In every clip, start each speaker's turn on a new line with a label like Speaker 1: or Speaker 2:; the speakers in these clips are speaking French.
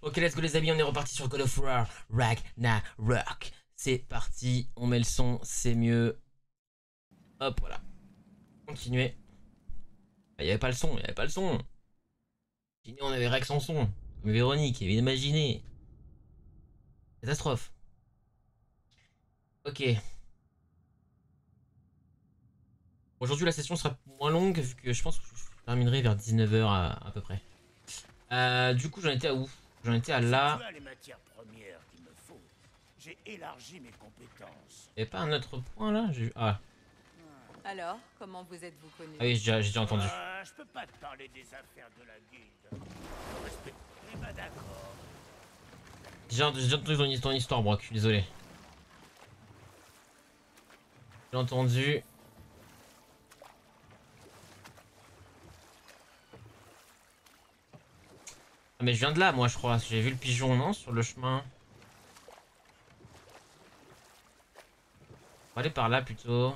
Speaker 1: Ok, let's go les amis, on est reparti sur God of War Ragnarok. C'est parti, on met le son, c'est mieux. Hop, voilà. Continuez. Il n'y avait pas le son, il n'y avait pas le son. On avait Rex sans son. Véronique, imaginez. Catastrophe. Ok. Aujourd'hui, la session sera moins longue vu que je pense que je terminerai vers 19h à, à peu près. Euh, du coup, j'en étais à où? J'en étais à là.
Speaker 2: Tu as les matières premières qu'il me faut. J'ai élargi mes compétences.
Speaker 1: Il pas un autre point là? Ah,
Speaker 3: Alors, comment vous êtes-vous connu?
Speaker 1: Ah oui, j'ai déjà, entendu.
Speaker 2: Euh, je peux pas te parler des affaires de la guilde. Eh ben d'accord.
Speaker 1: J'ai déjà entendu ton, histoire, Brock, désolé. J'ai entendu. Mais je viens de là, moi, je crois. J'ai vu le pigeon, non Sur le chemin. On va aller par là plutôt.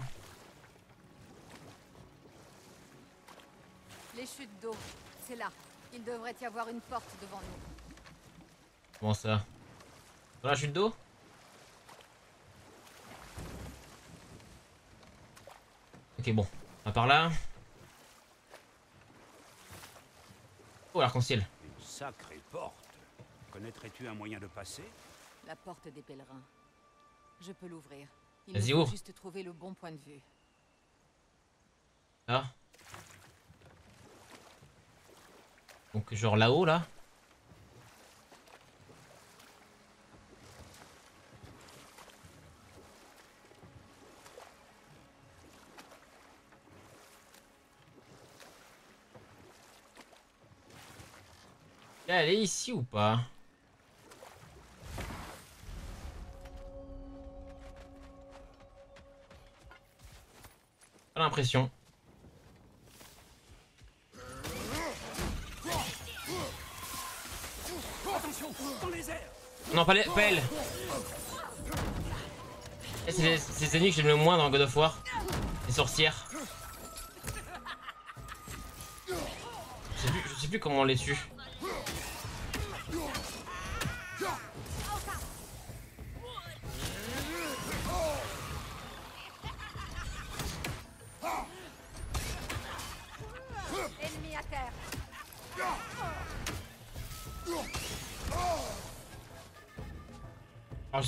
Speaker 3: Les chutes d'eau, c'est là. Il devrait y avoir une porte devant nous.
Speaker 1: Comment ça? Dans la chute d'eau? Ok, bon. On va par là. Oh, l'arc-en-ciel.
Speaker 4: Sacrée porte. Connaîtrais-tu un moyen de passer?
Speaker 3: La porte des pèlerins. Je peux l'ouvrir. Il
Speaker 1: Vas-y,
Speaker 3: nous faut
Speaker 1: ouvre.
Speaker 3: juste trouver le bon point de vue.
Speaker 1: Là. Donc, genre là-haut, là. Elle est ici ou pas? Pas l'impression. Non, pas, les, pas elle. C'est les ennemis que j'aime le moins dans God of War. Les sorcières. Je sais plus, je sais plus comment on les tue.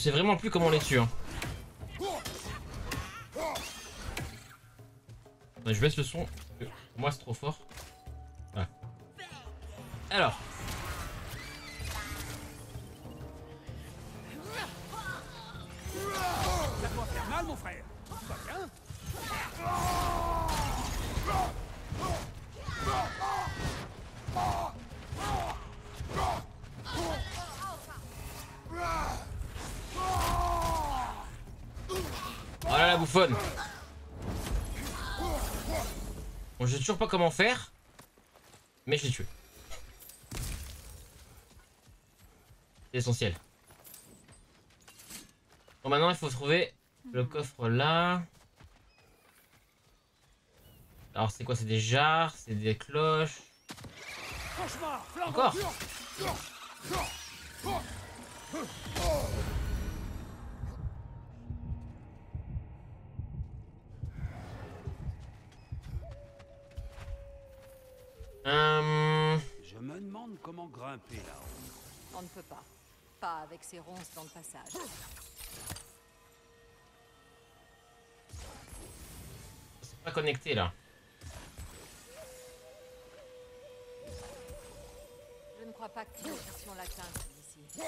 Speaker 1: Sais vraiment plus comment les tue. Hein. Je baisse le son. Pour moi c'est trop fort. Voilà. Alors. Pas comment faire. Mais je l'ai tué. C'est essentiel. Bon, maintenant il faut trouver le coffre là. Alors, c'est quoi? C'est des jarres, c'est des cloches. Encore Hum...
Speaker 4: Je me demande comment grimper là-haut.
Speaker 3: On ne peut pas. Pas avec ces ronces dans le passage.
Speaker 1: C'est pas connecté là.
Speaker 3: Je ne crois pas que nous puissions l'atteindre d'ici.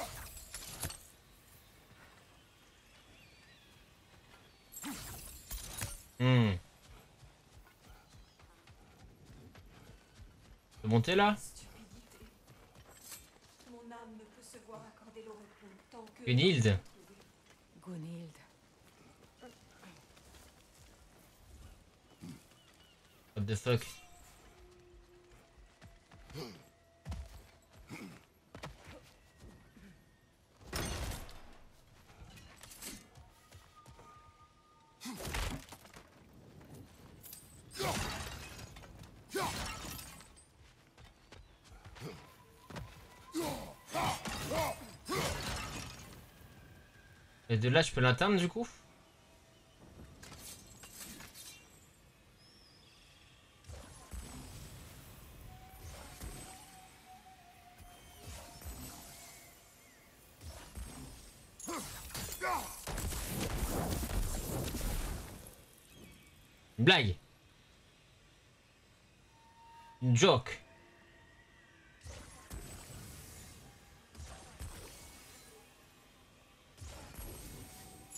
Speaker 1: Hmm. Monter là? Gunhild
Speaker 3: Gunhild.
Speaker 1: What the fuck Et de là, je peux l'atteindre du coup blague. Joke.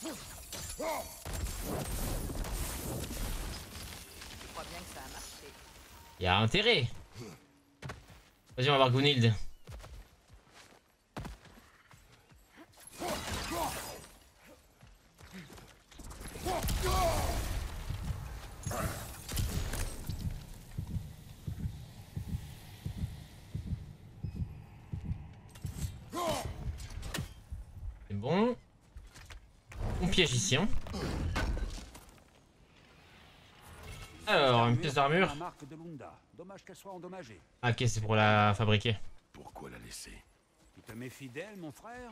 Speaker 3: Je crois a marché.
Speaker 1: Y a intérêt. Vas-y, on va voir Gunhild. C'est bon. On piège ici, hein. Alors, une pièce d'armure. Ah, ok, c'est pour la fabriquer.
Speaker 5: Pourquoi la laisser?
Speaker 4: Tu te méfies d'elle, mon frère?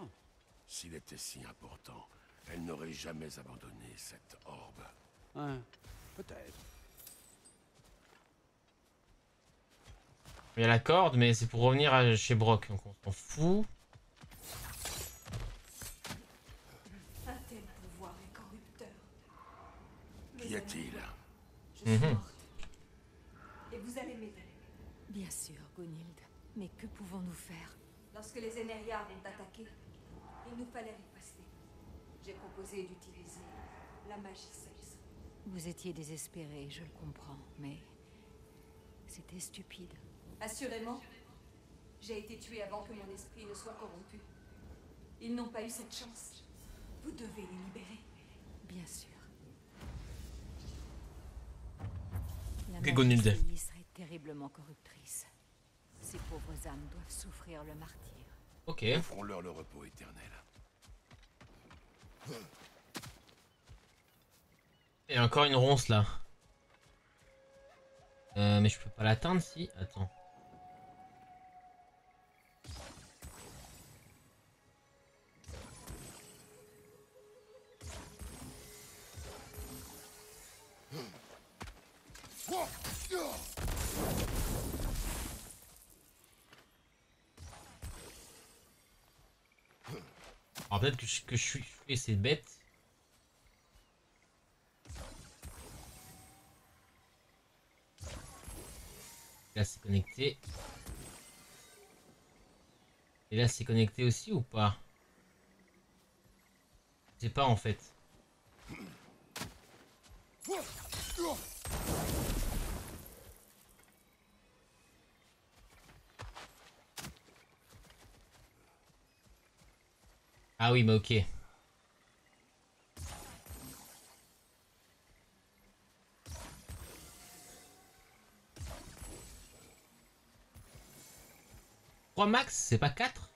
Speaker 5: S'il était si important, elle n'aurait jamais abandonné cette orbe.
Speaker 4: Hein, peut-être.
Speaker 1: Il y a la corde, mais c'est pour revenir à- chez Brock, donc on s'en fout.
Speaker 6: Et vous allez m'aider.
Speaker 3: Bien sûr, Gunhild. Mais que pouvons-nous faire?
Speaker 6: Lorsque les Énériards ont attaqué, il nous fallait riposter. J'ai proposé d'utiliser la magie Celse.
Speaker 3: Vous étiez désespéré, je le comprends, mais c'était stupide.
Speaker 6: Assurément, j'ai été tué avant que mon esprit ne soit corrompu. Ils n'ont pas eu cette chance. Vous devez les libérer.
Speaker 3: Bien sûr. Est terriblement corruptrice. Ces pauvres âmes doivent souffrir le martyre.
Speaker 1: Ok.
Speaker 5: Offrons-leur le repos éternel.
Speaker 1: Et encore une ronce là. Euh, mais je peux pas l'atteindre si. Attends. Que je, que je suis et c'est bête. Là c'est connecté. Et là c'est connecté aussi ou pas? Je sais pas en fait. Ah oui mais ok. Trois max, c'est pas 4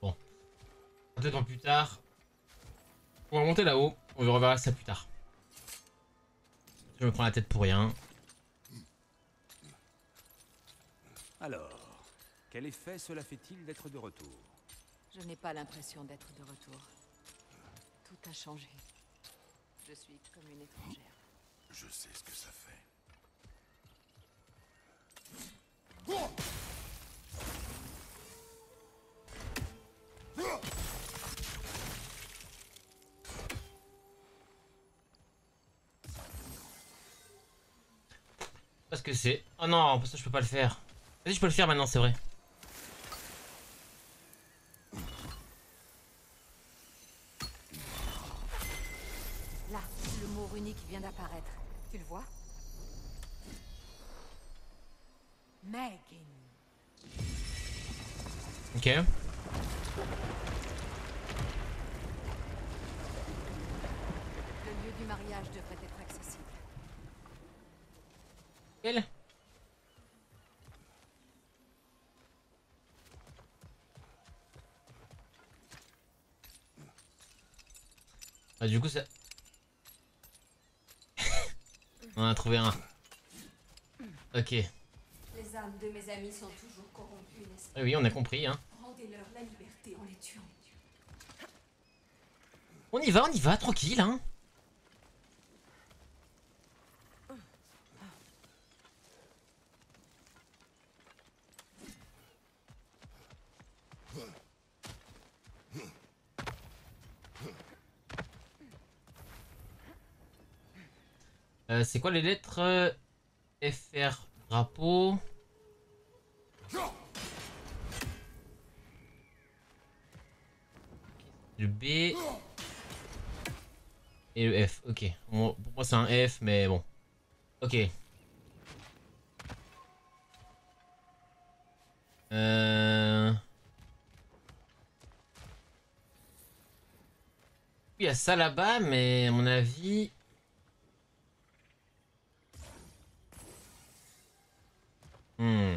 Speaker 1: Bon. Peut-être plus tard. On va monter là-haut. On reverra ça plus tard. Je me prends la tête pour rien.
Speaker 4: Alors, quel effet cela fait-il d'être de retour?
Speaker 3: Je n'ai pas l'impression d'être de retour. Tout a changé. Je suis comme une étrangère.
Speaker 5: Je sais ce que ça fait.
Speaker 1: Parce que c'est. Oh non, ça je peux pas le faire. Vas-y, je peux le faire maintenant, c'est vrai.
Speaker 3: Là, le mot runique vient d'apparaître. Tu le vois Megan.
Speaker 1: Ok.
Speaker 3: Le lieu du mariage devrait être accessible.
Speaker 1: Quel Ah du coup ça... On a trouvé un. Ok.
Speaker 6: Les âmes de mes amis sont toujours corrompues, n'est-ce pas
Speaker 1: Oui, oui, on a compris, hein.
Speaker 6: Rendez-leur la liberté en les tuant.
Speaker 1: On y va, on y va, tranquille, hein. C'est quoi les lettres FR drapeau? Le B et le F, ok. Pour moi c'est un F, mais bon. Ok. Euh... Il y a ça là-bas, mais à mon avis... Hmm.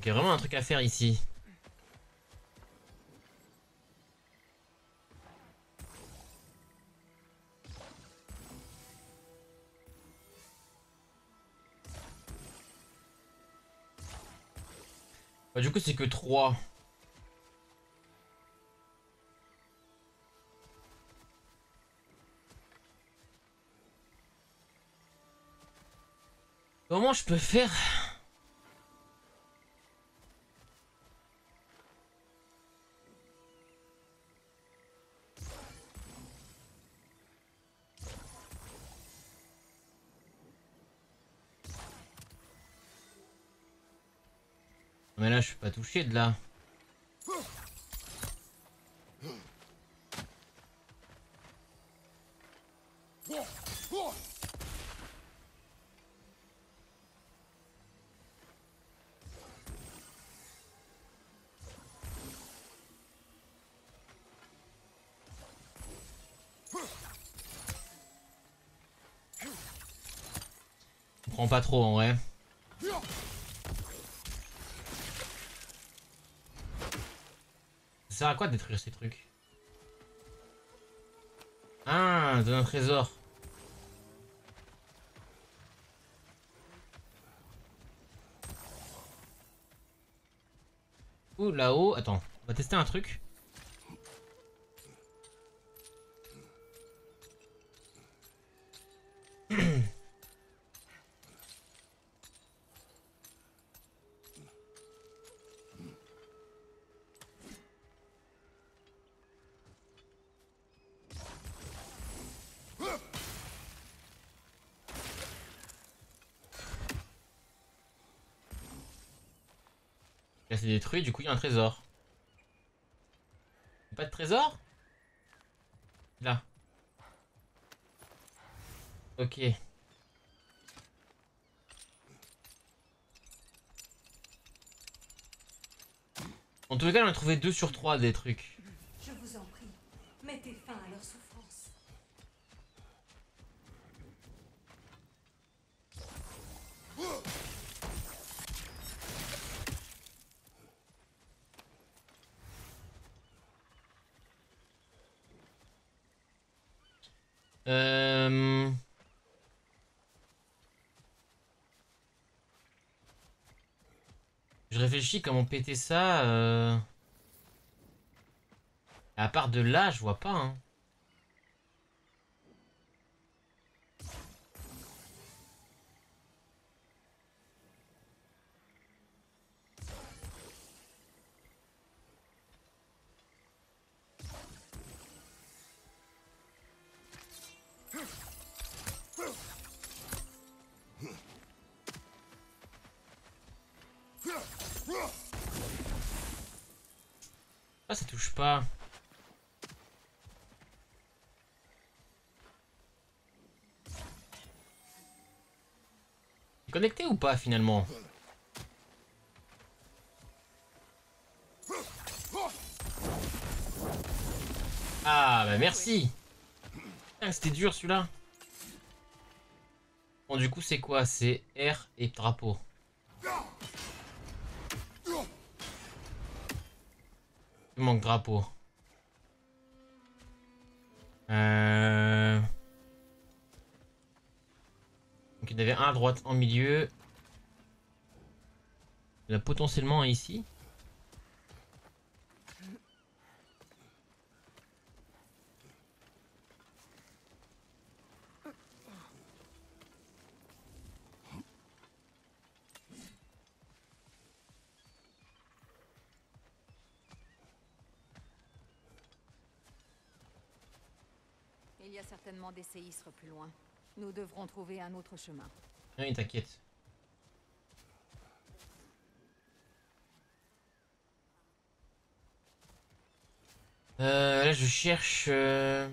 Speaker 1: Il y a vraiment un truc à faire ici. Bah, du coup, c'est que 3. Comment je peux faire? Mais là, je suis pas touché de là. Pas trop en vrai. Ça sert à quoi détruire ces trucs Ah, de un trésor. Ouh, là-haut. Attends, on va tester un truc. Là c'est détruit, du coup il y a un trésor. Pas de trésor? Là. Ok. En tout cas, on a trouvé 2 sur 3 des trucs.
Speaker 6: Je vous en prie, mettez fin à leur souffrance.
Speaker 1: Euh... Je comment péter ça. euh. À part de là, je vois pas. Hein. Finalement Ah bah merci Putain, C'était dur celui-là Bon du coup c'est quoi? C'est R et drapeau. Manque drapeau. Euh... Donc il y avait un à droite en milieu. Il y en a potentiellement un ici.
Speaker 3: Il y a certainement des séisres plus loin. Nous devrons trouver un autre chemin.
Speaker 1: Oui, t'inquiète. Euh, là, je cherche. euh,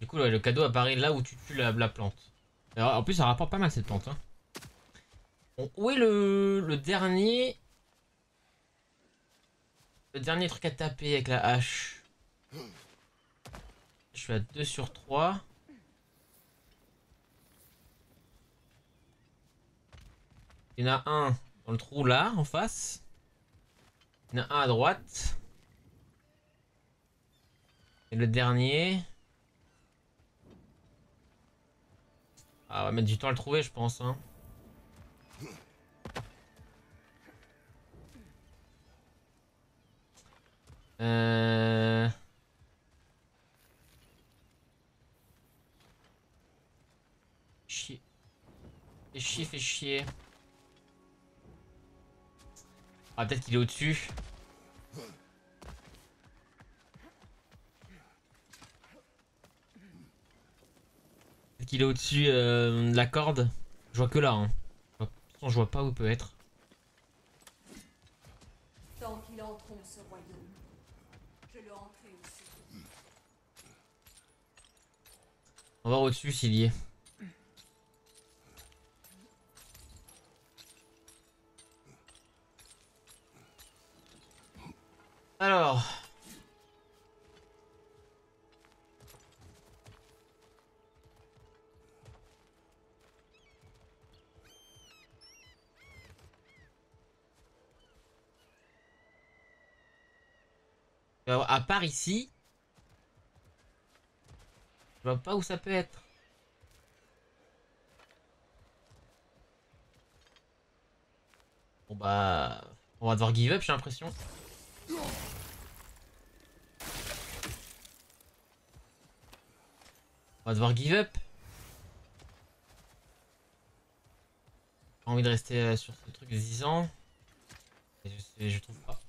Speaker 1: Du coup, le cadeau apparaît là où tu tues la, la plante. En plus, ça rapporte pas mal cette plante. Hein. Bon, où est le, le dernier Le dernier truc à taper avec la hache? Je suis à 2 sur 3. Il y en a un dans le trou là, en face. Il y en a un à droite. Et le dernier... Ah, on va mettre du temps à le trouver, je pense. Hein. Euh... Chier. Fait chier, fait chier. Ah, peut-être qu'il est au-dessus. Peut-être qu'il est au-dessus euh, de la corde. Je vois que là. Hein. Toute façon, je vois pas où il peut être.
Speaker 6: Tant qu'il entreront ce royaume, je le hanterai aussi.
Speaker 1: On va voir au-dessus s'il y est. Alors. À part ici, je vois pas où ça peut être. Bon bah, on va devoir give up, j'ai l'impression. On va devoir give up. Pas envie de rester euh, sur ce truc de 10 ans. Et je, je trouve pas.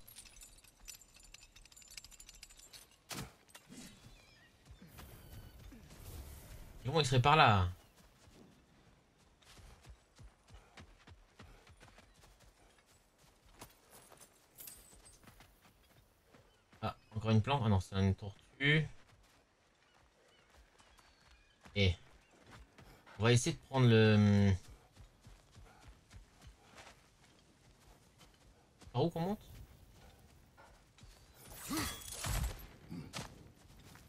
Speaker 1: Comment il serait par là Ah, encore une plante Ah non, c'est une tortue. Et on va essayer de prendre le. Par où qu'on monte?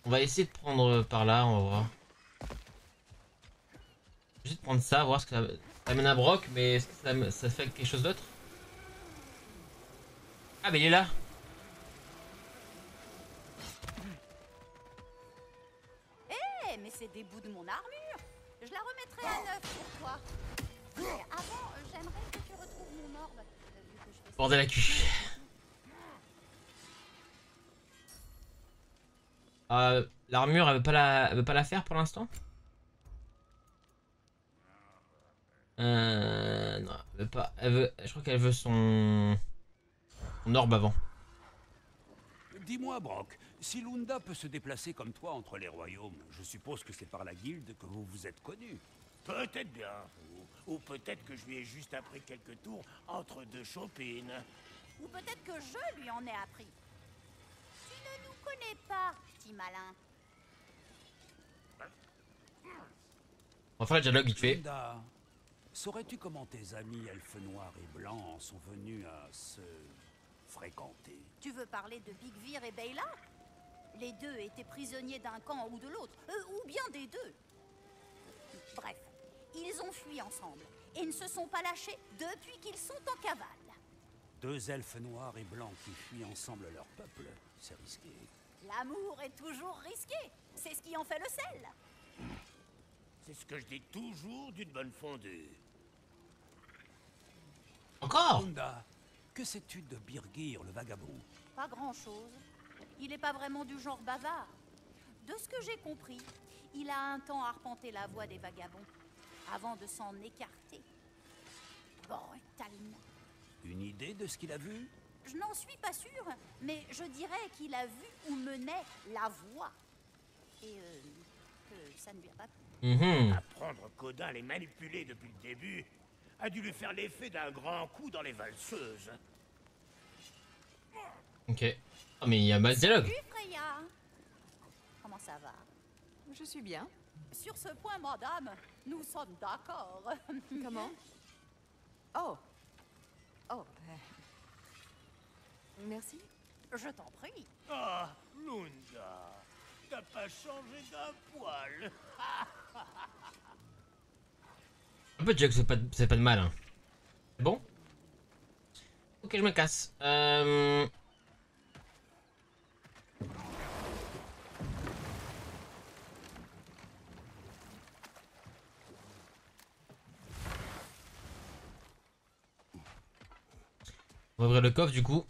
Speaker 1: On va essayer de prendre par là, on va voir. Juste prendre ça, voir ce que ça, ça amène à Brock, mais est-ce que ça, ça fait quelque chose d'autre? Ah, mais il est là Bordel à cul. Euh, L'armure, elle veut pas la, elle veut pas la faire pour l'instant? Euh, non, elle veut pas. Elle veut, je crois qu'elle veut son, son orbe avant.
Speaker 4: Dis-moi, Brock, si Lunda peut se déplacer comme toi entre les royaumes, je suppose que c'est par la guilde que vous vous êtes connus.
Speaker 2: Peut-être bien. Ou, ou peut-être que je lui ai juste appris quelques tours entre deux chopines.
Speaker 7: Ou peut-être que je lui en ai appris. Tu ne nous connais pas, petit malin.
Speaker 1: Faire le dialogue vite fait.
Speaker 4: Saurais-tu comment tes amis elfes noirs et blancs sont venus à se fréquenter?
Speaker 7: Tu veux parler de Big Vir et Beyla? Les deux étaient prisonniers d'un camp ou de l'autre, euh, ou bien des deux. Bref, ils ont fui ensemble et ne se sont pas lâchés depuis qu'ils sont en cavale.
Speaker 4: Deux elfes noirs et blancs qui fuient ensemble leur peuple, c'est risqué.
Speaker 7: L'amour est toujours risqué. C'est ce qui en fait le sel.
Speaker 2: C'est ce que je dis toujours d'une bonne fondue.
Speaker 1: Encore?
Speaker 4: Runda, que sais-tu de Birgir, le vagabond?
Speaker 7: Pas grand-chose. Il n'est pas vraiment du genre bavard. De ce que j'ai compris, il a un temps arpenté la voie des vagabonds avant de s'en écarter. Brutalement.
Speaker 4: Une idée de ce qu'il a vu?
Speaker 7: Je n'en suis pas sûre, mais je dirais qu'il a vu où menait la voie. Et euh, que ça ne lui a pas plu.
Speaker 1: Mhm.
Speaker 2: Apprendre qu'Odin les manipuler depuis le début a dû lui faire l'effet d'un grand coup dans les valseuses.
Speaker 1: Ok. Oh, mais il y a base dialogue.
Speaker 7: Salut Freya Comment ça va?
Speaker 3: Je suis bien.
Speaker 7: Sur ce point, madame, nous sommes d'accord.
Speaker 3: Comment? Oh. Oh. Merci.
Speaker 7: Je t'en prie.
Speaker 2: Ah, Lunda, t'as pas changé d'un poil.
Speaker 1: Un peu de joke, c'est pas, c'est pas de mal. Hein. C'est Bon? Ok, je me casse. Euh... On va ouvrir le coffre du coup.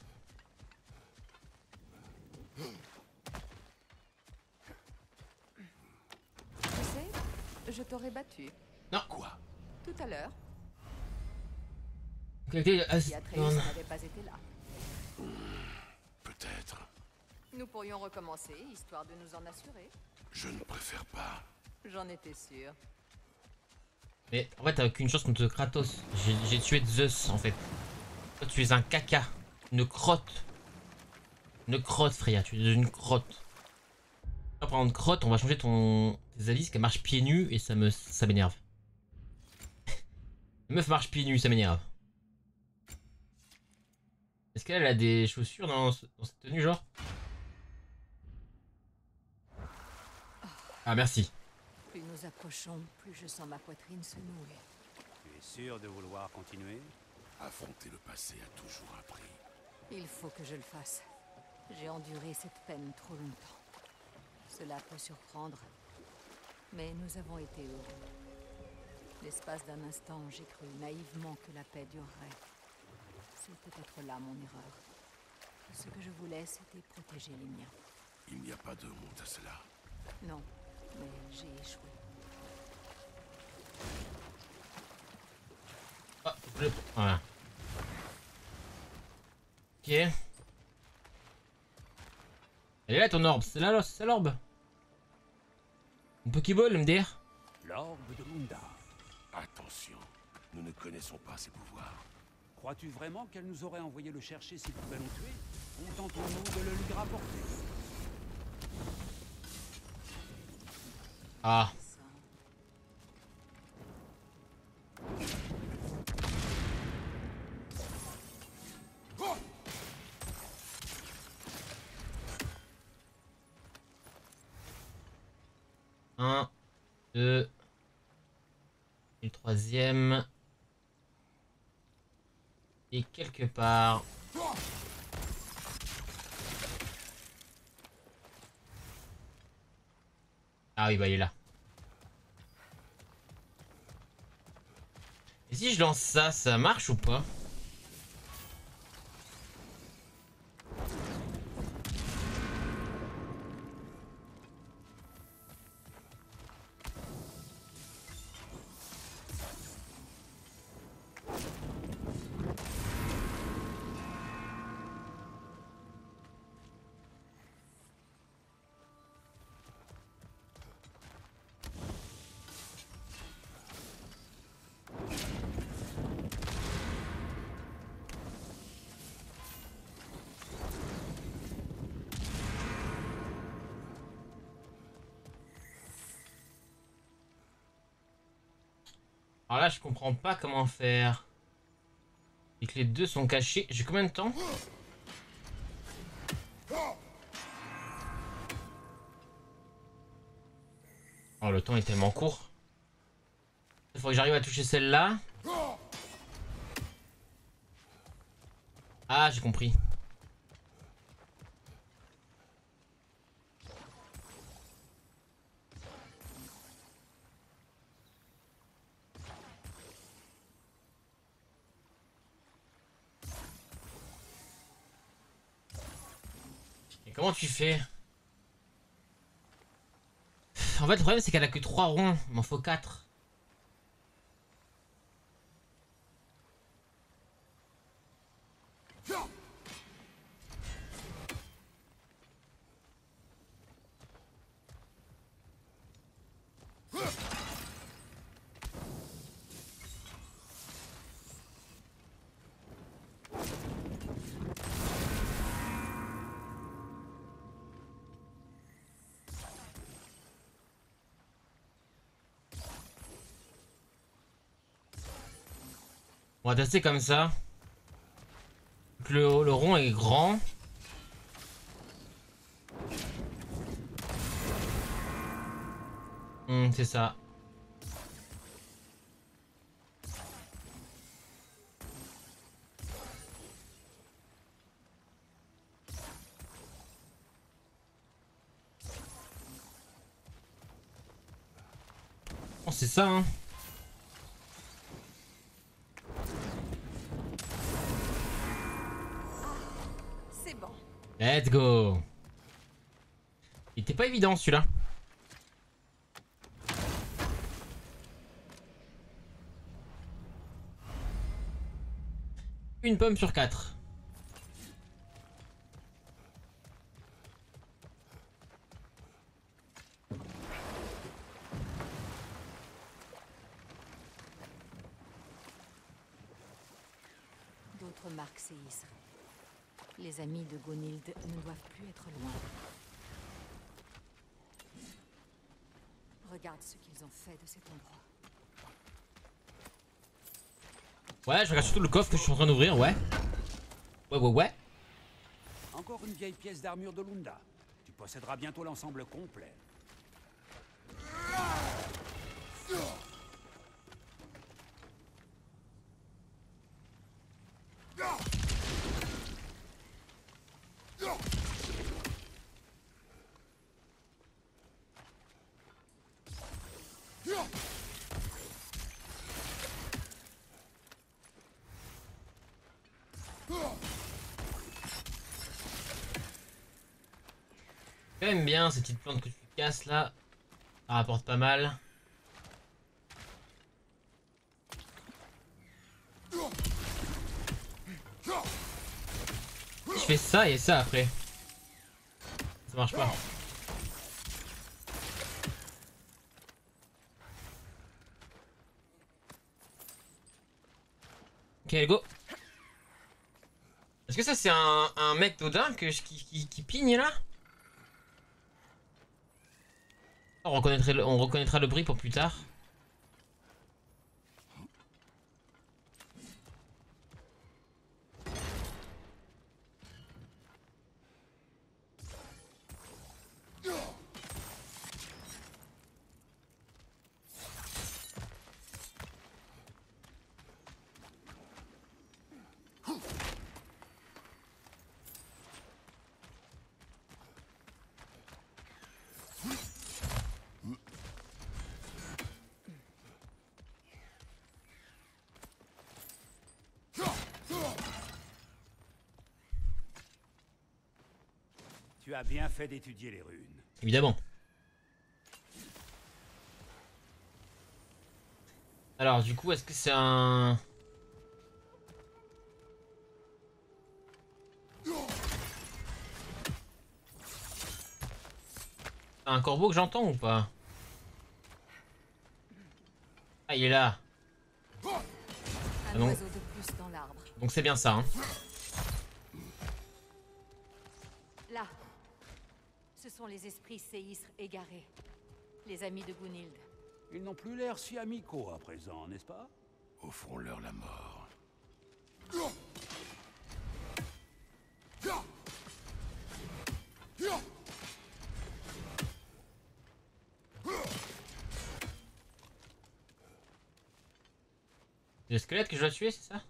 Speaker 3: Tu sais, je t'aurais battu
Speaker 1: Non.
Speaker 5: Quoi?
Speaker 3: Tout à l'heure n'avait pas été là.
Speaker 5: Peut-être.
Speaker 3: Nous pourrions recommencer, histoire de nous en assurer.
Speaker 5: Je ne préfère pas.
Speaker 3: J'en étais sûre.
Speaker 1: Mais en fait, t'as aucune chance contre Kratos. J'ai tué Zeus en fait. Toi, tu es un caca. Une crotte. Une crotte, Freya. Tu es une crotte. En parlant de crotte, on va changer ton tes alices qu'elle marche pieds nus et ça me ça m'énerve. La meuf marche pieds nus, ça m'énerve. Est-ce qu'elle a des chaussures dans, dans cette tenue, genre? Ah, merci.
Speaker 3: Plus nous approchons, plus je sens ma poitrine se nouer.
Speaker 4: Tu es sûr de vouloir continuer?
Speaker 5: Affronter le passé a toujours un prix.
Speaker 3: Il faut que je le fasse. J'ai enduré cette peine trop longtemps. Cela peut surprendre, mais nous avons été heureux. L'espace d'un instant, j'ai cru naïvement que la paix durerait. C'est peut-être là mon erreur. Ce que je voulais, c'était protéger les miens.
Speaker 5: Il n'y a pas de honte à cela.
Speaker 3: Non, mais j'ai échoué.
Speaker 1: Voilà. Ok. Elle est là ton orbe, c'est là, c'est l'orbe. Une Pokéball, MDR
Speaker 4: L'orbe de Lunda.
Speaker 5: Attention, nous ne connaissons pas ses pouvoirs.
Speaker 4: Crois-tu vraiment qu'elle nous aurait envoyé le chercher s'il pouvait nous tuer Contentons-nous de le lui rapporter.
Speaker 1: Ah,
Speaker 3: Ça.
Speaker 1: un, deux. Et le troisième. Et quelque part. Ah oui, bah il est là. Et si je lance ça, ça marche ou pas? je comprends pas comment faire. Et que les deux sont cachés. J'ai combien de temps Oh, le temps est tellement court. Il faut que j'arrive à toucher celle-là. Ah, j'ai compris. Fais En fait, le problème, c'est qu'elle a que 3 ronds. Il m'en faut 4. On va tester comme ça. Le, rond est grand. Hmm, c'est ça. Oh, c'est ça, hein. Let's go. Il était pas évident celui-là. Une pomme sur quatre.
Speaker 3: Ne doivent plus être loin. Regarde ce qu'ils ont fait de cet endroit.
Speaker 1: Ouais, je regarde surtout le coffre que je suis en train d'ouvrir, ouais. Ouais, ouais, ouais.
Speaker 4: Encore une vieille pièce d'armure de Lunda. Tu posséderas bientôt l'ensemble complet.
Speaker 1: J'aime bien ces petites plantes que tu casses là. Ça rapporte pas mal. Je fais ça et ça après. Ça marche pas. Ok, go. Est-ce que ça c'est un, mec d'Odin qui, qui pigne là? On reconnaîtra, le, bruit pour plus tard.
Speaker 4: As bien fait d'étudier les runes.
Speaker 1: Évidemment. Alors du coup, est-ce que c'est un... Un corbeau que j'entends ou pas? Ah, il est là.
Speaker 3: Un
Speaker 1: Ah non.
Speaker 3: oiseau de plus dans l'arbre.
Speaker 1: Donc c'est bien ça. Hein.
Speaker 3: Là. Ce sont les esprits séistres égarés. Les amis de Gunild.
Speaker 4: Ils n'ont plus l'air si amicaux à présent, n'est-ce pas?
Speaker 5: Offrons-leur la mort.
Speaker 1: Les squelettes que je dois tuer, c'est ça?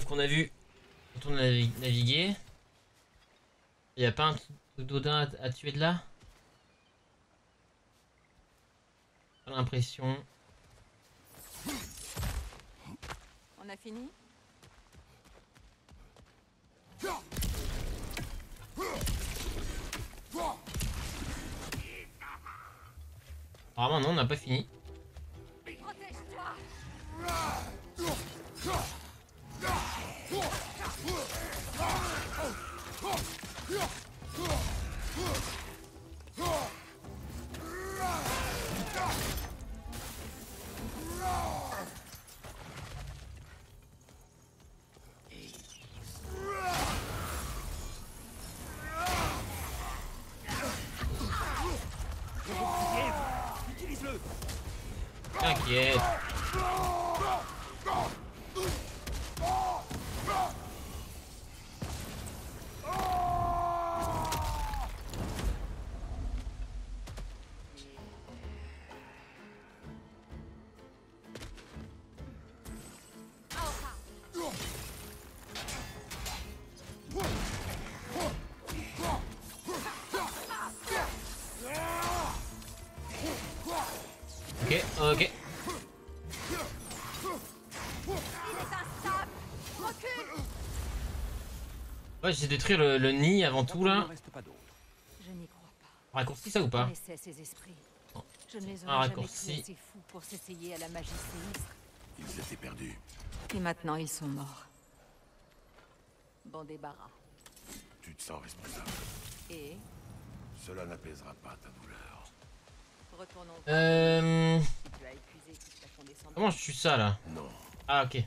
Speaker 1: Qu'on a vu quand on a navi- navigué. Y a pas un truc à, à tuer de là? J'ai l'impression.
Speaker 3: On a fini?
Speaker 1: Ouais, j'ai détruit le, le nid avant tout là.
Speaker 3: Je n'y crois pas.
Speaker 1: On raccourcit ça ou pas
Speaker 3: connaissais ces esprits.
Speaker 1: Bon.
Speaker 3: Je ne les
Speaker 1: Un
Speaker 3: aurais jamais
Speaker 1: raccourci.
Speaker 3: fous pour s'essayer à la magie sinistre.
Speaker 5: Ils étaient perdus.
Speaker 3: Et maintenant, ils sont morts. Bon débarras.
Speaker 5: Tu te sens responsable.
Speaker 3: Et
Speaker 5: Cela n'apaisera pas ta douleur.
Speaker 3: retournons.
Speaker 1: Euh... Comment je tue ça là?
Speaker 5: Non.
Speaker 1: Ah ok.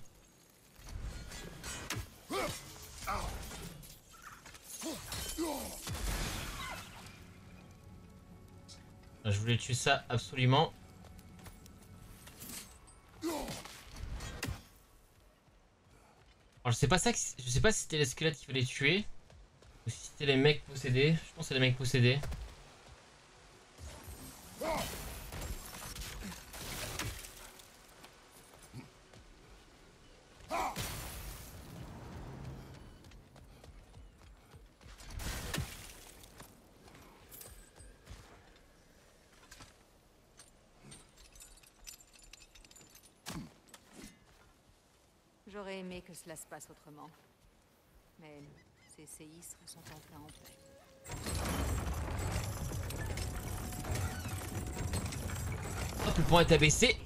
Speaker 1: Voulais tuer ça absolument. Alors je sais pas ça, je sais pas si c'était les squelettes qu'il fallait tuer ou si c'était les mecs possédés. Je pense que c'est les mecs possédés.
Speaker 3: J'aurais aimé que cela se passe autrement. Mais ces séismes sont enfin en paix.
Speaker 1: Hop, le point est abaissé.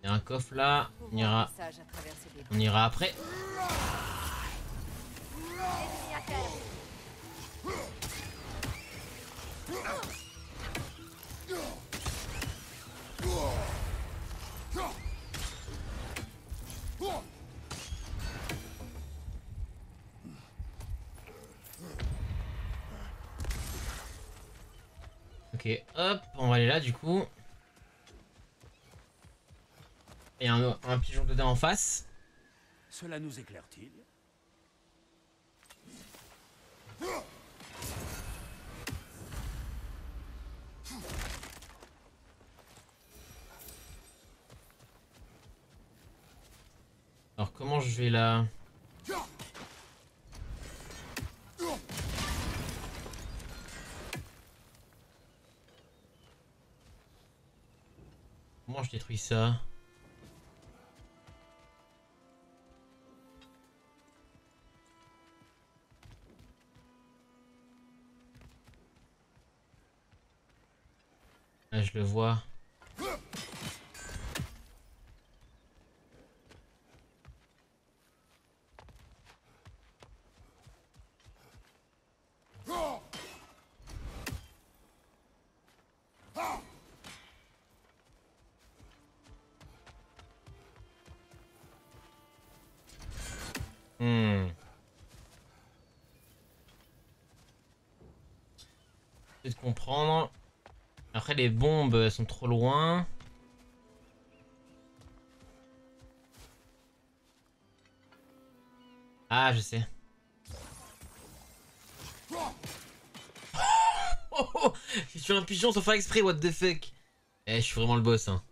Speaker 1: Il y a un coffre là. On ira, on ira après. Face.
Speaker 4: Cela nous éclaire-t-il?
Speaker 1: Alors comment je vais là? Comment je détruis ça? Vois. Hmm. Comprendre. Après, les bombes elles sont trop loin. Ah, je sais. Oh, oh, je suis un pigeon sans faire exprès, what the fuck. Eh, je suis vraiment le boss, hein.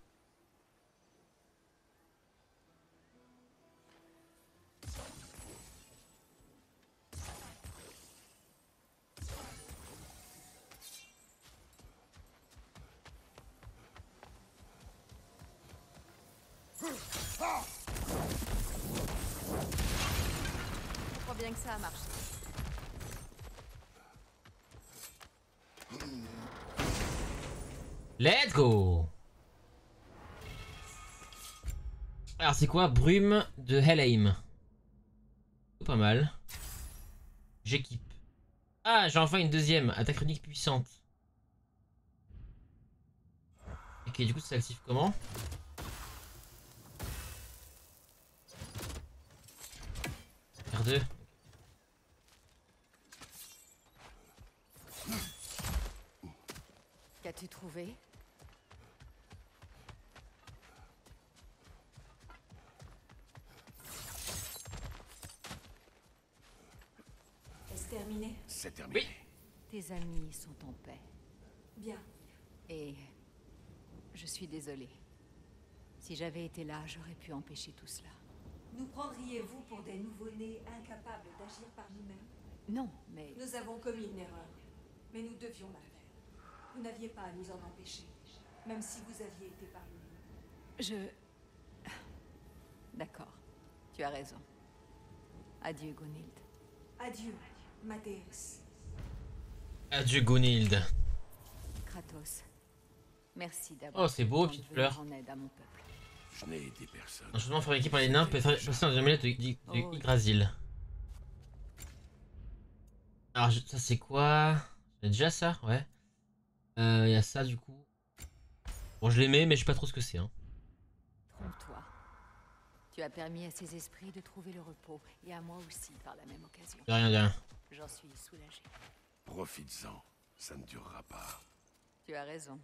Speaker 1: C'est quoi Brume de Helheim? Pas mal. J'équipe. Ah, j'ai enfin une deuxième. Attaque unique puissante. Ok, du coup ça s'active comment? R2.
Speaker 3: Qu'as-tu trouvé
Speaker 6: Est-ce terminé
Speaker 5: terminé.
Speaker 3: Tes amis sont en paix.
Speaker 6: Bien.
Speaker 3: Et je suis désolée. Si j'avais été là, j'aurais pu empêcher tout cela.
Speaker 6: Nous prendriez-vous pour des nouveau-nés incapables d'agir par nous-mêmes?
Speaker 3: Non, mais
Speaker 6: Nous avons commis une erreur, mais nous devions la faire. Vous n'aviez pas à nous en empêcher, même si vous aviez été parmi nous.
Speaker 3: je... D'accord, tu as raison. Adieu, Gunhild.
Speaker 6: Adieu, ma déesse.
Speaker 1: Adieu Gunhild.
Speaker 3: Kratos. Merci d'avoir...
Speaker 1: Oh, c'est beau, petite
Speaker 3: peuple.
Speaker 5: Je n'ai aidé personne.
Speaker 1: Un changement fabriqué par les nains peut être passé dans une amulette de, de, de
Speaker 3: Oh.
Speaker 1: Yggdrasil. Alors, je- ça c'est quoi? J'ai déjà ça Ouais. Il y a ça du coup. Bon, je l'aimais, mais je sais pas trop ce que c'est. Hein.
Speaker 3: Trompe-toi. Tu as permis à ces esprits de trouver le repos, et à moi aussi par la même occasion.
Speaker 1: De rien, de rien.
Speaker 3: J'en suis soulagée.
Speaker 5: Profites-en. Ça ne durera pas.
Speaker 3: Tu as raison.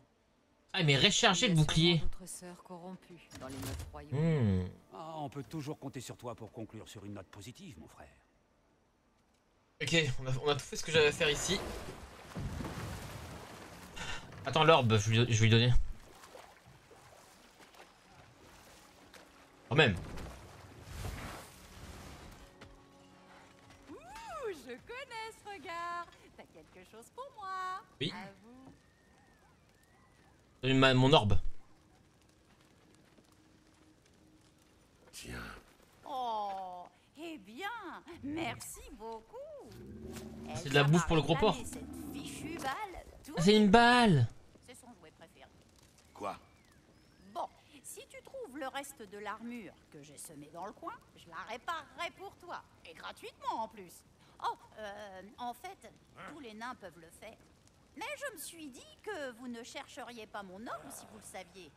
Speaker 1: Ah, mais recharger le bouclier.
Speaker 3: dans les neuf royaumes.
Speaker 1: Hmm.
Speaker 4: Ah, on peut toujours compter sur toi pour conclure sur une note positive, mon frère.
Speaker 1: Ok, on a, on a tout fait ce que j'avais à faire ici. Attends, l'orbe, je, vais lui donner. Quand même.
Speaker 7: Chose pour moi
Speaker 1: Oui. Ma- mon orbe.
Speaker 5: Tiens,
Speaker 7: Oh, eh bien, merci beaucoup.
Speaker 1: C'est de la bouffe pour le gros porc. Ah, c'est une balle
Speaker 7: c'est son jouet préféré.
Speaker 5: quoi?
Speaker 7: Bon, si tu trouves le reste de l'armure que j'ai semée dans le coin, je la réparerai pour toi. Et gratuitement en plus. Oh, euh, en fait, tous les nains peuvent le faire. Mais je me suis dit que vous ne chercheriez pas mon homme si vous le saviez.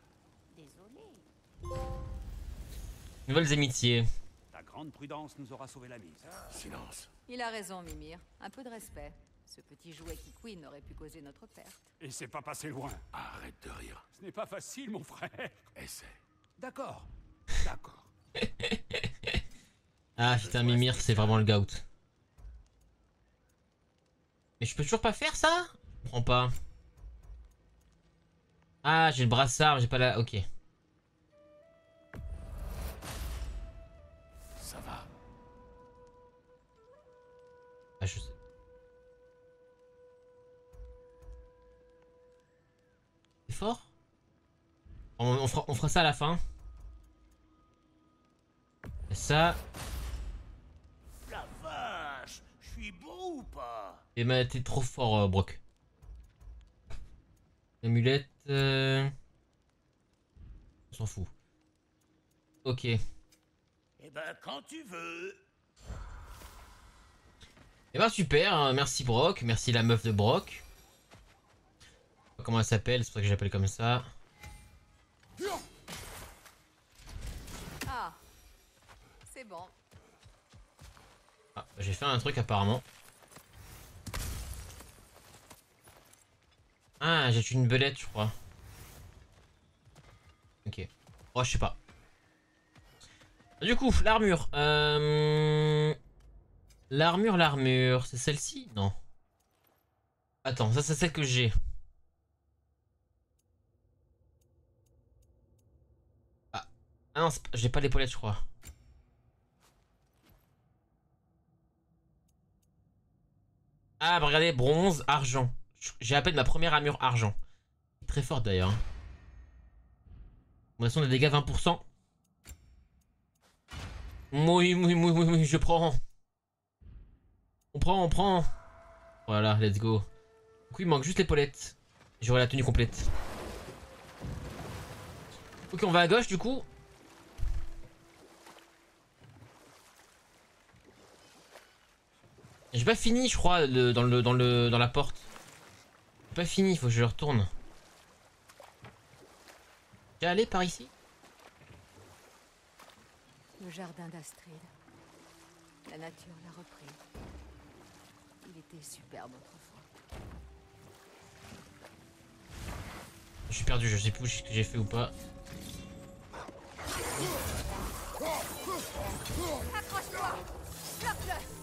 Speaker 7: Désolé.
Speaker 1: Nouvelles amitiés.
Speaker 4: Ta grande prudence nous aura sauvé la mise.
Speaker 5: Silence.
Speaker 3: Il a raison, Mimir. Un peu de respect. Ce petit jouet qui couine aurait pu causer notre perte.
Speaker 4: Et c'est pas passé loin.
Speaker 5: Arrête de rire.
Speaker 4: Ce n'est pas facile, mon frère.
Speaker 5: Essaie.
Speaker 4: D'accord. D'accord.
Speaker 1: Ah putain, Mimir, c'est vraiment le gout. Mais je peux toujours pas faire ça? Je comprends pas. Ah, j'ai le brassard, mais j'ai pas la... Ok.
Speaker 5: Ça va.
Speaker 1: Ah, je sais. C'est fort? On, on fera, on fera ça à la fin. Et ça,
Speaker 2: La vache Je suis beau ou pas?
Speaker 1: Et bah, t'es trop fort, euh, Brock. L'amulette. euh, On s'en fout. Ok.
Speaker 2: Eh ben, quand tu veux.
Speaker 1: Eh ben super, hein, merci Brock, merci la meuf de Brock. Comment elle s'appelle, c'est pour ça que j'appelle comme ça.
Speaker 3: Ah, c'est bon.
Speaker 1: Ah, j'ai fait un truc apparemment. Ah, j'ai une belette, je crois. Ok. Oh, je sais pas. Du coup, l'armure. Euh... L'armure, l'armure. C'est celle-ci? Non. Attends, ça c'est celle que j'ai. Ah, ah non, j'ai pas l'épaulette, je crois. Ah, bah regardez, bronze, argent. J'ai à peine ma première armure argent. Très forte d'ailleurs. Moisson de dégâts 20%. Oui, oui, oui, oui, oui, je prends. On prend, on prend. Voilà, let's go. Du coup, il manque juste l'épaulette. J'aurai la tenue complète. Ok, on va à gauche du coup. J'ai pas fini, je crois, le- dans, le, dans, le, dans la porte. Pas fini, faut que je retourne. J'ai allé par ici?
Speaker 3: Le jardin d'Astrid. La nature l'a repris. Il était superbe autrefois.
Speaker 1: Je suis perdu, je sais plus ce que j'ai fait ou pas.
Speaker 3: Accroche-toi Bloque-le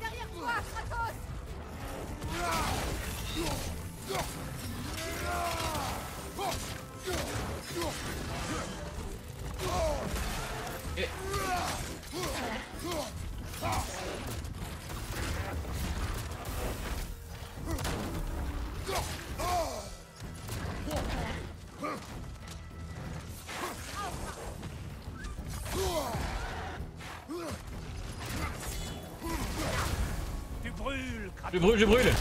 Speaker 3: Derrière
Speaker 1: Eh.
Speaker 2: Kratos.
Speaker 1: Je brûle, je brûle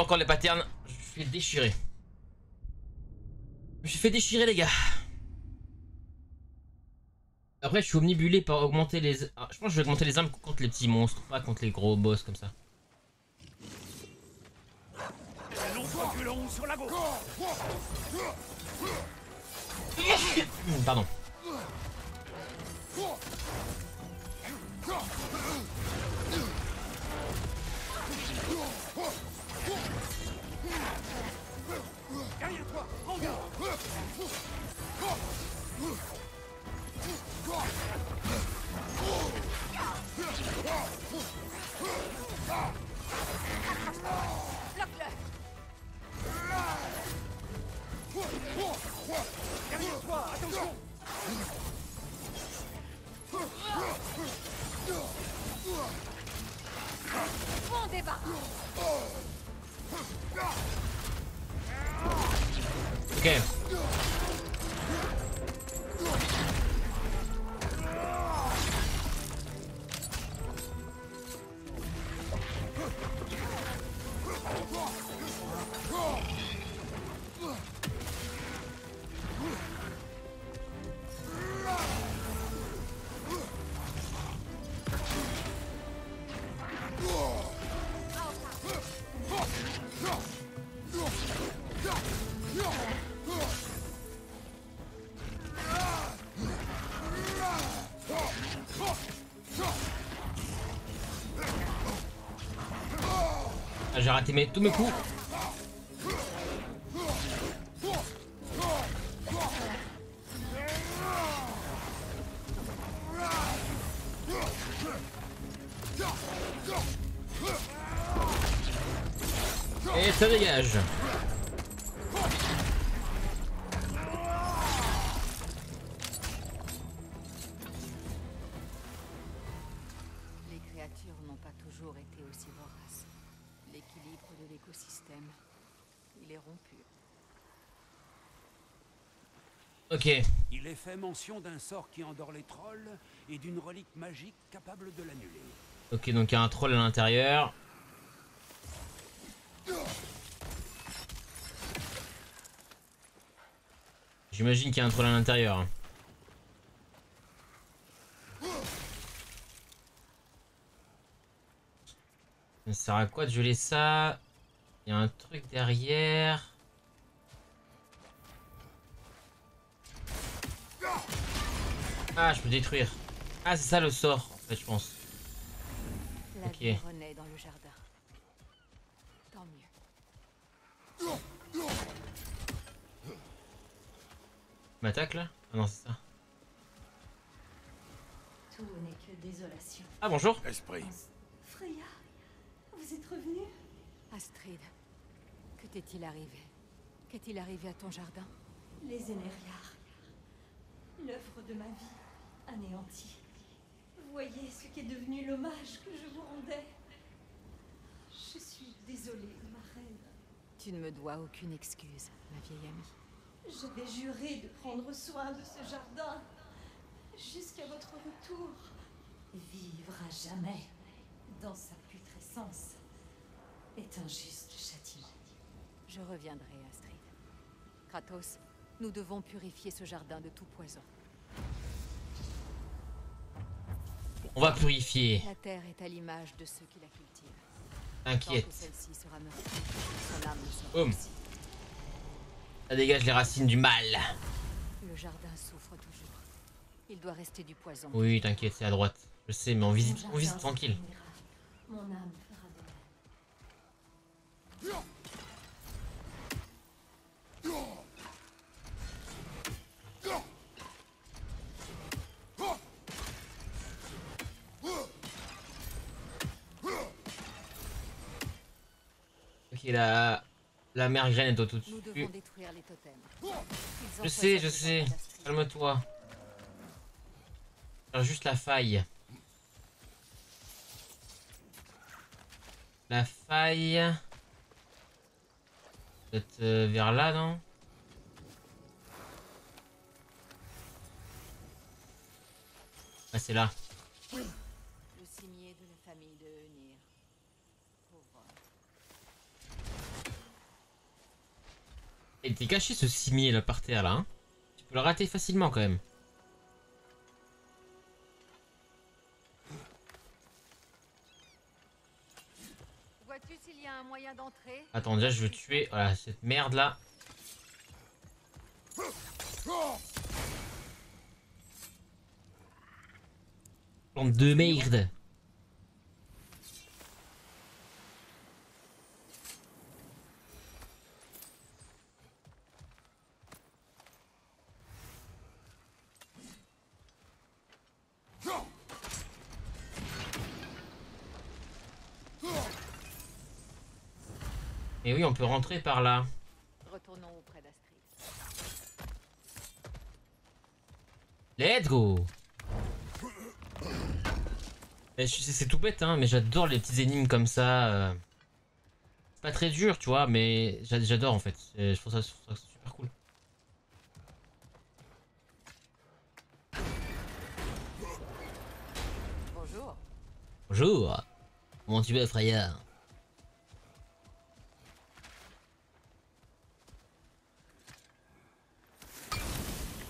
Speaker 1: encore les patterns, je me suis fait déchirer. Je me suis fait déchirer les gars. Après je suis omnibulé par augmenter les... Ah, je pense que je vais augmenter les armes contre les petits monstres, pas contre les gros boss comme ça. Pardon. j'ai raté mes, tous mes coups. Et ça dégage.
Speaker 4: Fait mention d'un sort qui endort les trolls et d'une relique magique capable de l'annuler.
Speaker 1: Ok, donc il y a un troll à l'intérieur. J'imagine qu'il y a un troll à l'intérieur. Ça sert à quoi de geler ça? Il y a un truc derrière. Ah, je peux détruire. Ah, c'est ça le sort, en fait, je pense.
Speaker 3: La
Speaker 1: Ok.
Speaker 3: dans le jardin. Tant mieux.
Speaker 1: M'attaque là? Ah non, c'est ça.
Speaker 8: Tout n'est que désolation.
Speaker 1: Ah, bonjour
Speaker 5: Esprit,
Speaker 8: Freya, vous êtes revenu
Speaker 3: Astrid, que t'est-il arrivé? Qu'est-il arrivé à ton jardin?
Speaker 8: Les Énériards. L'œuvre de ma vie, anéantie. Voyez ce qu'est devenu l'hommage que je vous rendais. Je suis désolée, ma reine.
Speaker 3: Tu ne me dois aucune excuse, ma vieille amie.
Speaker 8: J'avais juré de prendre soin de ce jardin jusqu'à votre retour. Vivre à jamais dans sa putrescence est un juste châtiment.
Speaker 3: Je reviendrai, Astrid. Kratos, nous devons purifier ce jardin de tout poison.
Speaker 1: On va purifier.
Speaker 3: La terre est à l'image de ceux qui la cultivent. Tant que
Speaker 1: Inquiète.
Speaker 3: celle-ci sera meurtrie, son âme le sera
Speaker 1: Boum. Ça dégage les racines du mal.
Speaker 3: Le jardin souffre toujours. Il doit rester du poison.
Speaker 1: Oui, t'inquiète, c'est à droite. Je sais, mais on visite, on visite tranquille.
Speaker 8: Mon âme fera
Speaker 1: la, la mère graine est au tout
Speaker 3: Nous devons
Speaker 1: dessus.
Speaker 3: détruire les totems. Ils
Speaker 1: Je sais, je sais. Calme-toi. Faire juste la faille. La faille. Peut-être euh, vers là, non? Ah, c'est là.
Speaker 3: Le cimier de la famille de Önir. Pauvre homme.
Speaker 1: Il était caché ce cimier là par terre là. Hein tu peux le rater facilement quand même.
Speaker 3: Vois-tu s'il y a un moyen d'entrer?
Speaker 1: Attends, déjà je veux tuer voilà, cette merde là. Plante de merde. On peut rentrer par là.
Speaker 3: Retournons auprès d'Astrid.
Speaker 1: Let's go Eh, C'est tout bête, hein, mais j'adore les petites énigmes comme ça. euh. C'est pas très dur, tu vois, mais j'a- j'adore en fait. Je trouve ça, je trouve ça super cool.
Speaker 3: Bonjour.
Speaker 1: Bonjour Comment tu vas, Freya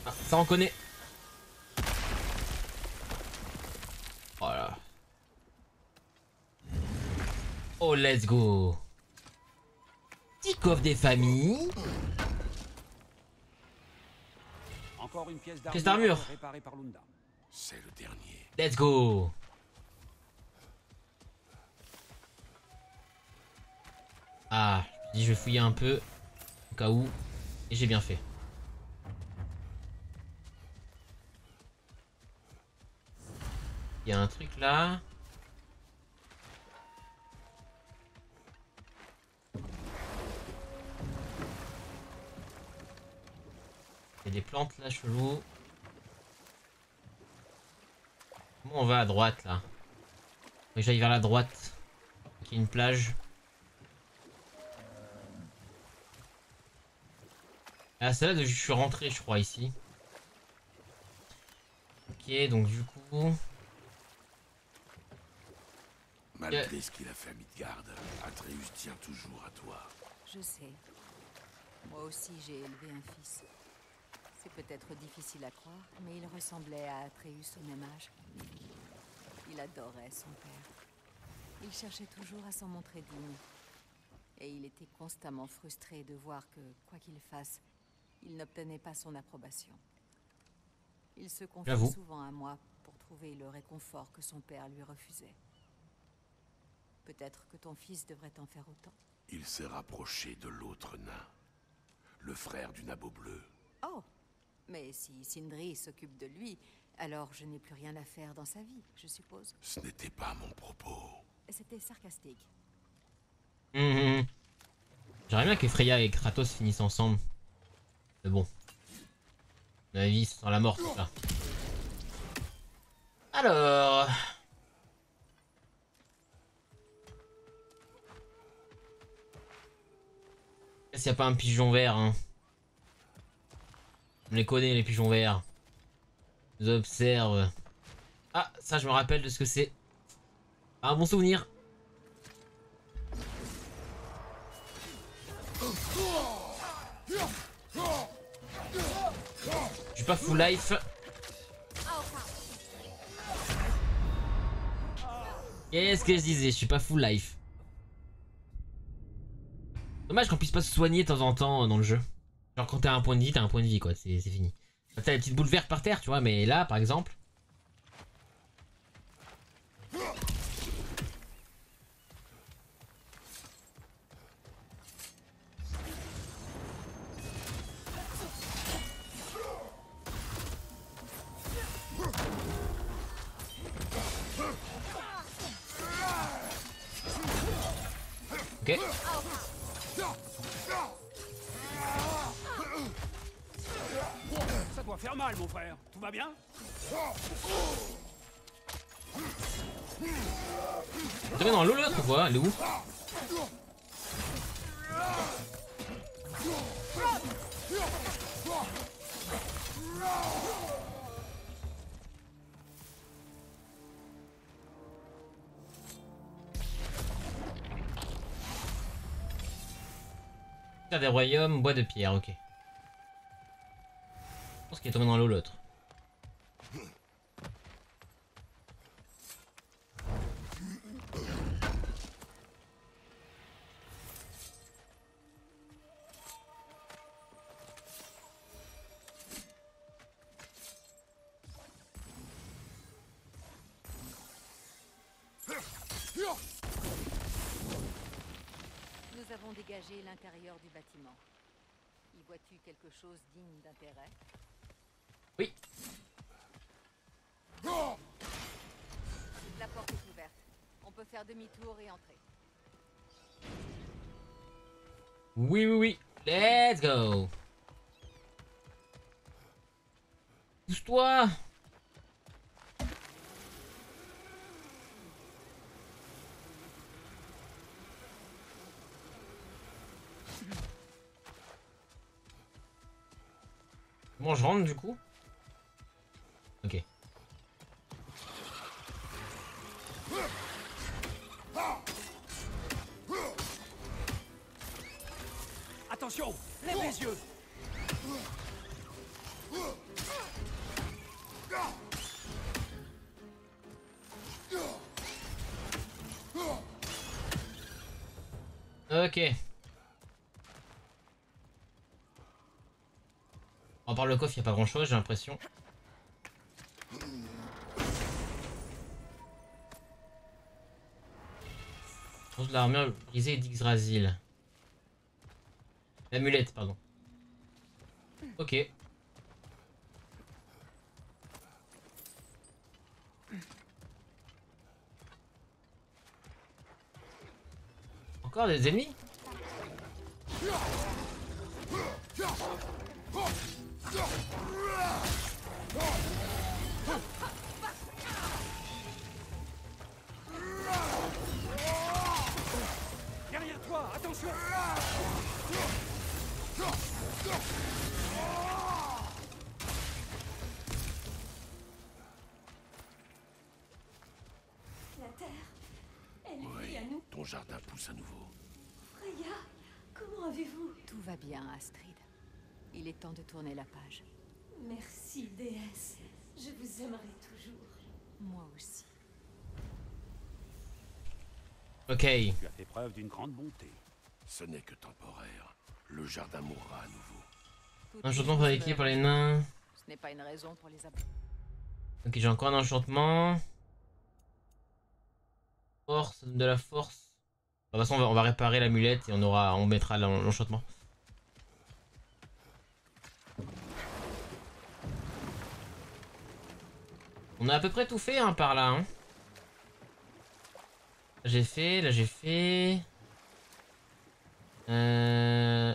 Speaker 1: Ah, ça on connaît Voilà. Oh, let's go Petit coffre des familles.
Speaker 4: Encore une pièce
Speaker 1: Pièce
Speaker 4: d'armure
Speaker 1: d'armure.
Speaker 4: réparée par Lunda.
Speaker 5: c'est le dernier.
Speaker 1: Let's go Ah, je me dis je vais fouiller un peu au cas où et j'ai bien fait. Il y a un truc là. Il y a des plantes là chelou. Comment on va à droite là? Faut que j'aille vers la droite. Qui est une plage. Ah, celle-là, je suis rentré, je crois, ici. Ok, donc du coup...
Speaker 5: Malgré ce qu'il a fait à Midgard, Atreus tient toujours à toi.
Speaker 3: Je sais. Moi aussi, j'ai élevé un fils. C'est peut-être difficile à croire, mais il ressemblait à Atreus au même âge. Il adorait son père. Il cherchait toujours à s'en montrer digne. Et il était constamment frustré de voir que, quoi qu'il fasse, il n'obtenait pas son approbation. Il se confiait souvent à moi pour trouver le réconfort que son père lui refusait. Peut-être que ton fils devrait en faire autant.
Speaker 5: Il s'est rapproché de l'autre nain, le frère du nabot bleu.
Speaker 3: Oh Mais si Sindri s'occupe de lui, alors je n'ai plus rien à faire dans sa vie, je suppose.
Speaker 5: Ce n'était pas mon propos.
Speaker 3: C'était sarcastique.
Speaker 1: Mhm. J'aimerais bien que Freya et Kratos finissent ensemble. Mais bon. La vie sans la mort, tout ça. Alors. S'il n'y a pas un pigeon vert, hein. On les connaît, les pigeons verts. Ils observent. Ah, ça, je me rappelle de ce que c'est. Ah, un bon souvenir. Je suis pas full life. Qu'est-ce que je disais? Je suis pas full life. Dommage qu'on puisse pas se soigner de temps en temps dans le jeu. Genre quand t'as un point de vie, t'as un point de vie quoi, c'est c'est fini. T'as les petites boules vertes par terre, tu vois, mais là par exemple. Des royaumes, bois de pierre, ok. Je pense qu'il est tombé dans l'eau l'autre.
Speaker 3: Quelque chose digne d'intérêt
Speaker 1: Oui.
Speaker 3: La porte est ouverte. On peut faire demi-tour et entrer.
Speaker 1: Oui, oui, oui. Let's go. Pousse-toi. Bon, je rentre du coup. Ok.
Speaker 4: Attention Lève les yeux
Speaker 1: Ok. Le coffre, il a pas grand chose, j'ai l'impression. Chose de l'armure brisée d'Yggdrasil. L'amulette, pardon. Ok. Encore des ennemis?
Speaker 4: Derrière toi, attention
Speaker 6: La terre, elle
Speaker 5: Oui,
Speaker 6: vit à nous.
Speaker 5: ton jardin pousse à nouveau.
Speaker 6: Freya, comment avez-vous?
Speaker 3: Tout va bien, Astrid. Il est temps de tourner la page.
Speaker 6: Merci, déesse. Je vous aimerai toujours.
Speaker 3: Moi aussi.
Speaker 1: Ok.
Speaker 4: Tu as fait preuve d'une grande bonté.
Speaker 5: Ce n'est que temporaire. Le jardin mourra à nouveau.
Speaker 1: Un enchantement fabriqué par les nains.
Speaker 3: Ce n'est pas une raison pour les.
Speaker 1: Ok, j'ai encore un enchantement. Force, ça donne de la force. De toute façon, on va, on va réparer l'amulette et on aura, on mettra l'en- l'enchantement. On a à peu près tout fait hein, par là. Hein. Là, J'ai fait, là j'ai fait. Euh...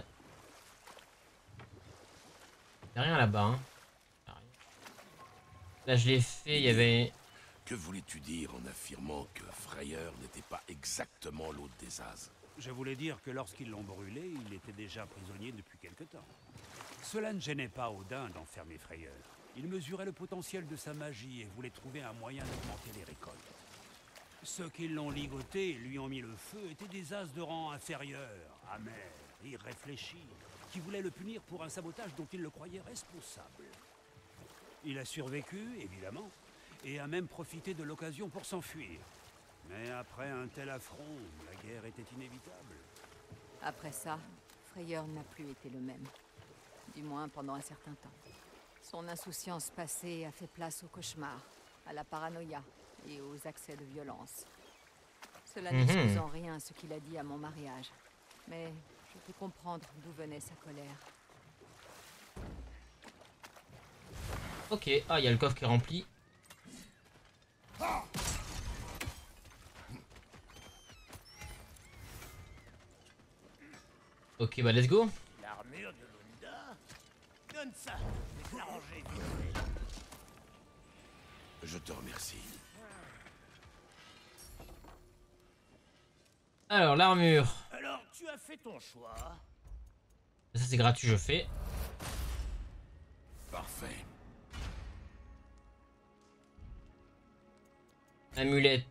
Speaker 1: Y'a rien là-bas. Hein. Y a rien. Là je l'ai fait, il y avait...
Speaker 5: Que voulais-tu dire en affirmant que Frayeur n'était pas exactement l'hôte des As?
Speaker 4: Je voulais dire que lorsqu'ils l'ont brûlé, il était déjà prisonnier depuis quelque temps. Cela ne gênait pas Odin d'enfermer Freyeur. Il mesurait le potentiel de sa magie et voulait trouver un moyen d'augmenter les récoltes. Ceux qui l'ont ligoté et lui ont mis le feu étaient des as de rang inférieur, amers, irréfléchis, qui voulaient le punir pour un sabotage dont ils le croyaient responsable. Il a survécu, évidemment, et a même profité de l'occasion pour s'enfuir. Mais après un tel affront, la guerre était inévitable.
Speaker 3: Après ça, Freyeur n'a plus été le même. Du moins pendant un certain temps. Son insouciance passée a fait place au cauchemar, à la paranoïa et aux accès de violence. Cela
Speaker 1: Mhm.
Speaker 3: n'excuse en rien ce qu'il a dit à mon mariage. Mais je peux comprendre d'où venait sa colère.
Speaker 1: Ok, ah il y a le coffre qui est rempli. Ok bah let's go.
Speaker 2: L'armure de Lunda Donne ça, je
Speaker 5: te remercie.
Speaker 1: Alors l'armure.
Speaker 2: Alors, tu as fait ton choix.
Speaker 1: Ça c'est gratuit je fais.
Speaker 5: Parfait.
Speaker 1: Amulette.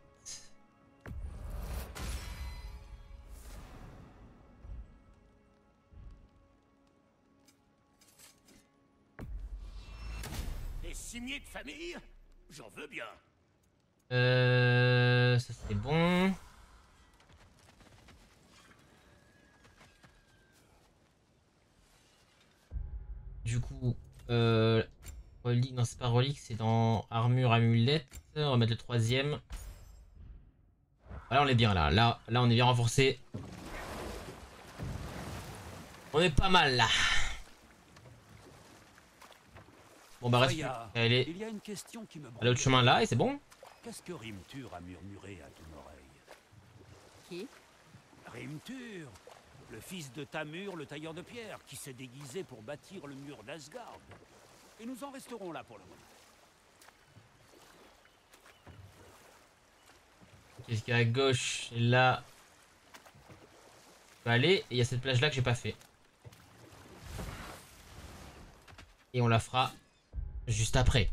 Speaker 2: De famille? J'en veux bien.
Speaker 1: Euh, ça c'est bon. Du coup, euh, relique, non c'est pas relique, c'est dans armure, amulette. On va mettre le troisième. Voilà, on est bien là. Là, là, on est bien renforcé. On est pas mal là. Bon bah reste qu'à aller
Speaker 4: il y a une question qui me
Speaker 1: l'autre chemin là et c'est bon.
Speaker 4: Qu'est-ce que Rimtur a murmuré à ton oreille
Speaker 3: Qui
Speaker 4: Rimtur Le fils de Tamur, le tailleur de pierre, qui s'est déguisé pour bâtir le mur d'Asgard. Et nous en resterons là pour le moment.
Speaker 1: Qu'est-ce qu'il y a à gauche Et là? Je vais aller. Et il y a cette plage là que j'ai pas fait. Et on la fera juste après.